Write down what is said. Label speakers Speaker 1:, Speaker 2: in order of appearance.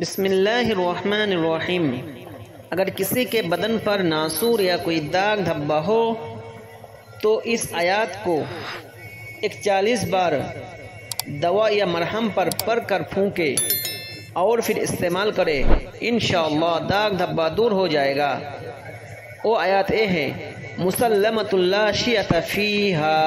Speaker 1: بسم اللہ الرحمن الرحیم۔ اگر کسی کے بدن پر ناسور یا کوئی داغ دھبا ہو، تو اس آیات کو اکچالیس بار دوا یا مرہم پر پڑھ کر پھونکے اور پھر استعمال کرے، انشاءاللہ داغ دھبا دور ہو جائے گا۔ وہ آیات اے ہے مسلمت اللہ شیعت فیہا۔